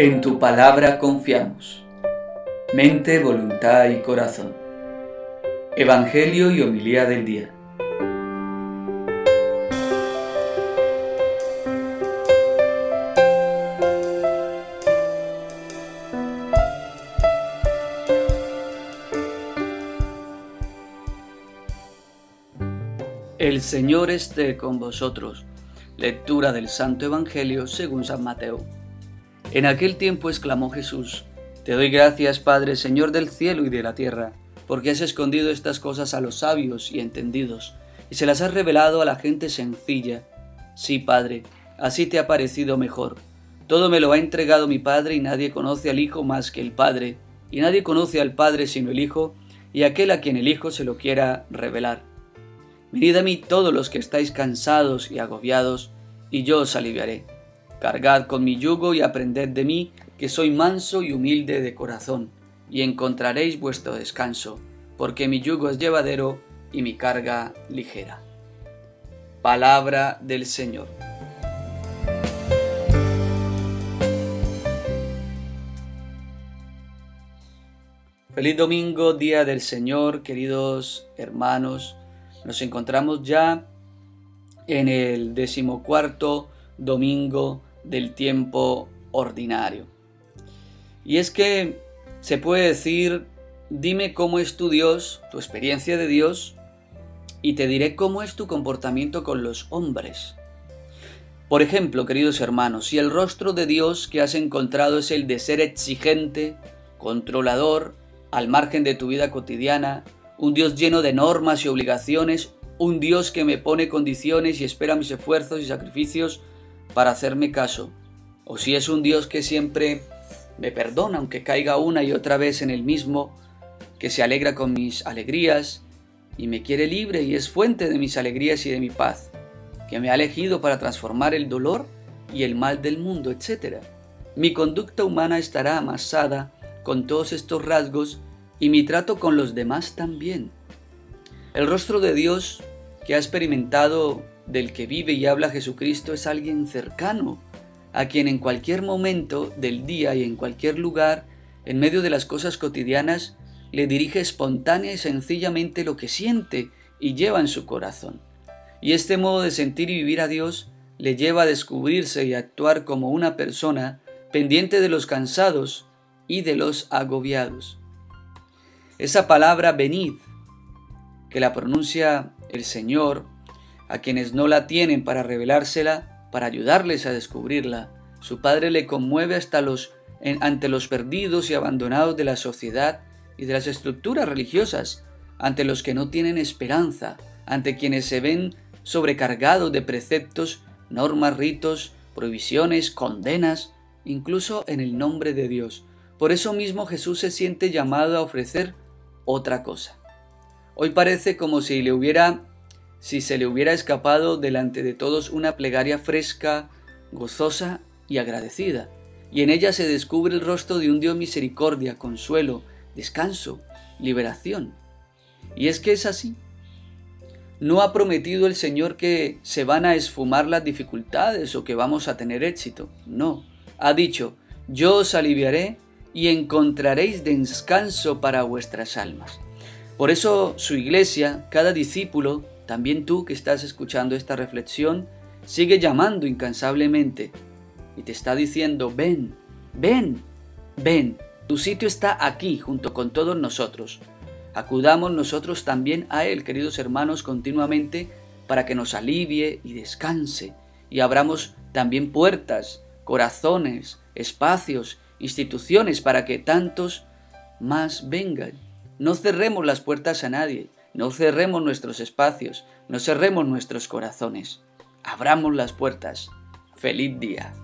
En tu palabra confiamos. Mente, voluntad y corazón. Evangelio y homilía del día. El Señor esté con vosotros. Lectura del Santo Evangelio según San Mateo. En aquel tiempo exclamó Jesús, Te doy gracias, Padre, Señor del cielo y de la tierra, porque has escondido estas cosas a los sabios y entendidos, y se las has revelado a la gente sencilla. Sí, Padre, así te ha parecido mejor. Todo me lo ha entregado mi Padre, y nadie conoce al Hijo más que el Padre, y nadie conoce al Padre sino el Hijo, y aquel a quien el Hijo se lo quiera revelar. Venid a mí todos los que estáis cansados y agobiados, y yo os aliviaré. Cargad con mi yugo y aprended de mí, que soy manso y humilde de corazón, y encontraréis vuestro descanso, porque mi yugo es llevadero y mi carga ligera. Palabra del Señor. Feliz domingo, día del Señor, queridos hermanos. Nos encontramos ya en el decimocuarto domingo del tiempo ordinario. Y es que se puede decir, dime cómo es tu Dios, tu experiencia de Dios, y te diré cómo es tu comportamiento con los hombres. Por ejemplo, queridos hermanos, si el rostro de Dios que has encontrado es el de ser exigente, controlador, al margen de tu vida cotidiana, un Dios lleno de normas y obligaciones, un Dios que me pone condiciones y espera mis esfuerzos y sacrificios para hacerme caso, o si es un Dios que siempre me perdona aunque caiga una y otra vez en el mismo, que se alegra con mis alegrías y me quiere libre y es fuente de mis alegrías y de mi paz, que me ha elegido para transformar el dolor y el mal del mundo, etc. Mi conducta humana estará amasada con todos estos rasgos y mi trato con los demás también. El rostro de Dios que ha experimentado del que vive y habla Jesucristo es alguien cercano, a quien en cualquier momento del día y en cualquier lugar, en medio de las cosas cotidianas, le dirige espontánea y sencillamente lo que siente y lleva en su corazón. Y este modo de sentir y vivir a Dios le lleva a descubrirse y actuar como una persona pendiente de los cansados y de los agobiados. Esa palabra venid, que la pronuncia el Señor a quienes no la tienen para revelársela, para ayudarles a descubrirla. Su padre le conmueve hasta los ante los perdidos y abandonados de la sociedad y de las estructuras religiosas, ante los que no tienen esperanza, ante quienes se ven sobrecargados de preceptos, normas, ritos, prohibiciones, condenas, incluso en el nombre de Dios. Por eso mismo Jesús se siente llamado a ofrecer otra cosa. Hoy parece como si le hubiera si se le hubiera escapado delante de todos una plegaria fresca, gozosa y agradecida, y en ella se descubre el rostro de un Dios misericordia, consuelo, descanso, liberación. Y es que es así. No ha prometido el Señor que se van a esfumar las dificultades o que vamos a tener éxito. No. Ha dicho, yo os aliviaré y encontraréis descanso para vuestras almas. Por eso su iglesia, cada discípulo, también tú que estás escuchando esta reflexión, sigue llamando incansablemente y te está diciendo, ven, ven, ven, tu sitio está aquí junto con todos nosotros. Acudamos nosotros también a Él, queridos hermanos, continuamente para que nos alivie y descanse y abramos también puertas, corazones, espacios, instituciones para que tantos más vengan. No cerremos las puertas a nadie, no cerremos nuestros espacios, no cerremos nuestros corazones. Abramos las puertas. Feliz día.